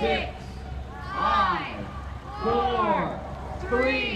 six, five, four, three,